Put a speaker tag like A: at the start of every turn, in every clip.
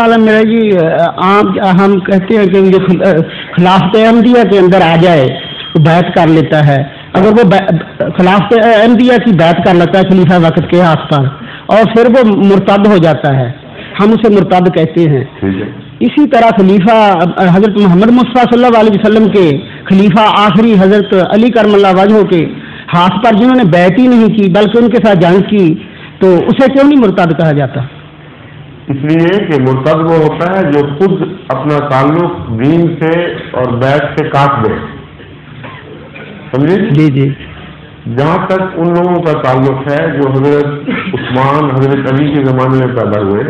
A: عالم میرا جی عام ہم کہتے ہیں کہ جو خلافت احمدیہ کے اندر آ جائے تو بیعت کر لیتا ہے۔ اگر وہ خلافت احمدیہ کی بیعت کر لیتا ہے خلیفہ وقت کے ہاتھ پر اور پھر وہ مرتد ہو جاتا ہے۔ ہم اسے مرتد کہتے ہیں۔ اسی طرح خلیفہ حضرت محمد مصطفیٰ صلی اللہ علیہ وسلم کے خلیفہ آخری حضرت علی کرم اللہ وجہ کے ہاتھ پر جنہوں نے بیعت ہی نہیں کی بلکہ ان کے ساتھ جنگ کی تو اسے کیوں نہیں مرتد کہا جاتا؟
B: اس لیے کہ مرتد وہ ہوتا ہے جو خود اپنا تعلق دین سے اور بیت سے کاٹ دے۔ سمجھے
A: جی؟ جی
B: جہاں تک ان لوگوں کا تعلق ہے جو حضرت عثمان حضرت علی کے زمانے میں پیدا ہوئے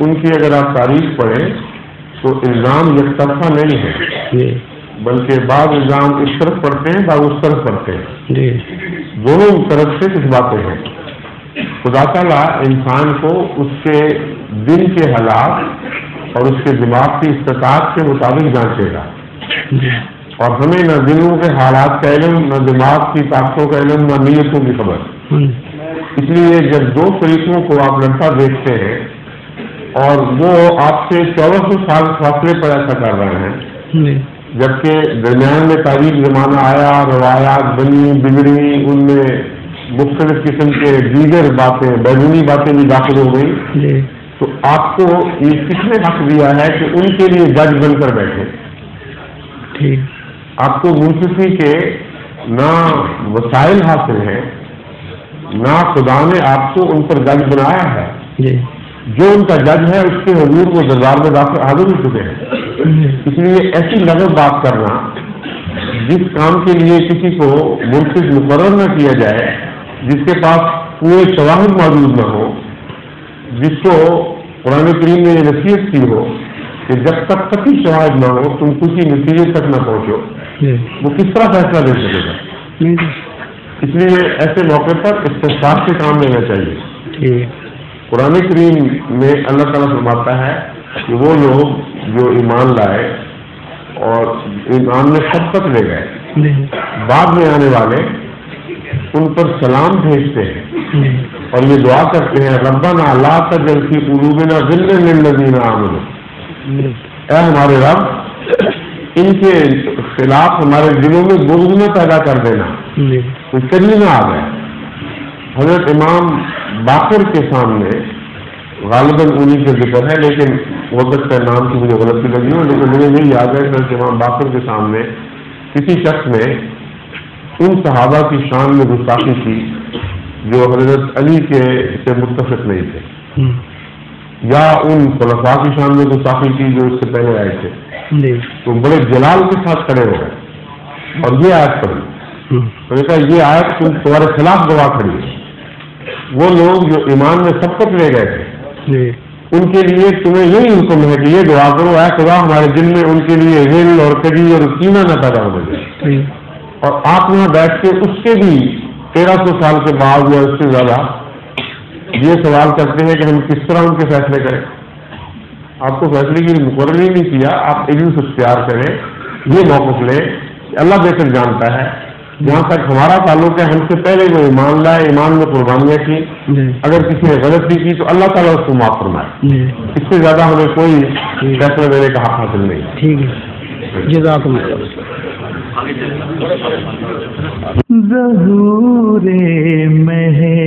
B: ان کی اگر آپ تاریخ پڑھیں تو الزام یک طرفہ نہیں ہے۔
A: جی۔
B: بلکہ بعض الزام اس طرف پڑھتے ہیں بعض اس طرف پڑھتے ہیں۔
A: جی۔
B: دونوں طرف سے کچھ باتیں ہیں۔ خدا تعالیٰ انسان کو اس کے دل کے حالات اور اس کے دماغ کی استطاعت کے مطابق جانچے گا۔ اور ہمیں نہ دلوں کے حالات کا علم، نہ دماغ کی طاقتوں کا علم، نہ نیتوں کی خبر۔ اس لیے جب دو طریقوں کو آپ لڑتا دیکھتے ہیں اور وہ آپ سے چودہ سو سال فاصلے پر ایسا کر رہے ہیں، جبکہ درمیان میں تاریخ زمانہ آیا، روایات بنی، بگڑی، ان میں مختلف قسم کے دیگر باتیں بیرونی باتیں بھی داخل ہو گئی
A: جی۔
B: تو آپ کو یہ کس نے حق دیا ہے کہ ان کے لیے جج بن کر بیٹھے؟
A: ٹھیک۔
B: آپ کو منصفی کے نہ وسائل حاصل ہیں نہ خدا نے آپ کو ان پر جج بنایا ہے۔
A: جی۔
B: جو ان کا جج ہے اس کے حضور کو دربار میں داخل حاضر ہو چکے ہیں۔ اس لیے ایسی لغت بات کرنا جس کام کے لیے کسی کو منصف مقرر نہ کیا جائے جس کے پاس پورے شواہد موجود نہ ہو جس کو قرآن کریم نے یہ نصیحت کی ہو کہ جب تک کسی شواہد نہ ہو تم کسی نتیجے تک نہ پہنچو۔
A: جی۔
B: وہ کس طرح فیصلہ لے سکے گا؟ اس لیے ایسے موقع پر استفاد سے کام لینا چاہیے۔
A: ٹھیک
B: قرآن کریم میں اللہ تعالیٰ فرماتا ہے کہ وہ لوگ جو ایمان لائے اور ایمان میں سب تک لے گئے
A: جی۔
B: بعد میں آنے والے ان پر سلام بھیجتے ہیں۔ اور یہ دعا کرتے ہیں، ربنا اللہ کا جل کی قلوبنا ذل للذین آمنوا۔ اے ہمارے رب، ان کے خلاف ہمارے دلوں میں بغض نہ پیدا کر دینا۔
A: جی
B: نہ آ گئے حضرت امام باقر کے سامنے غالباً انہیں کا ذکر ہے لیکن وقت کا نام کی مجھے غلطی لگی ہو لیکن مجھے نہیں یاد ہے کہ امام باقر کے سامنے کسی شخص نے ان صحابہ کی شان میں گستاخی کی جو حضرت علی کے سے متفق نہیں تھے۔ یا ان خلفاء کی شان میں گستاخی کی جو اس سے پہلے آئے تھے۔
A: جی۔
B: تو بڑے جلال کے ساتھ کھڑے ہو گئے۔ اور یہ آیت پڑھی۔ تو نے کہا یہ آیت تم تمہارے خلاف گواہ کھڑی ہے۔ وہ لوگ جو ایمان میں سب تک لے گئے تھے۔
A: جی۔
B: ان کے لیے تمہیں یہی حکم ہے کہ یہ دعا کرو اے خدا ہمارے دل میں ان کے لیے ہل اور کبھی اور کینا نہ پیدا ہونے دے
A: ٹھیک
B: اور آپ یہاں بیٹھ کے اس کے بھی تیرہ سو سال کے بعد یا اس سے زیادہ یہ سوال کرتے ہیں کہ ہم کس طرح ان کے فیصلے کریں۔ آپ کو فیصلے کی مقرر ہی نہیں کیا آپ علم سے اختیار کریں۔ یہ موقف لیں کہ اللہ بہتر جانتا ہے۔ جہاں تک ہمارا تعلق ہے ہم سے پہلے جو ایمان لائے ایمان میں قربانیاں کی۔
A: جی۔
B: اگر کسی نے غلطی کی تو اللہ تعالیٰ اس کو معاف فرمائے۔
A: جی۔
B: اس سے زیادہ ہمیں کوئی فیصلہ دینے کا حق حاصل نہیں۔
A: ٹھیک ہے۔ جزاکم اللہ
C: ظہور مہدیے